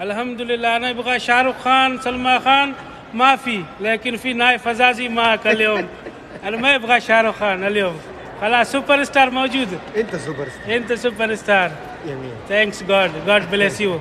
الحمد لله أنا أبغى شاروخ خان سلمان خان ما في لكن في نايف هزازي معك اليوم أنا ما أبغى شاروخ خان اليوم خلاص super star موجود انت super star انت super star جميل thanks God God bless you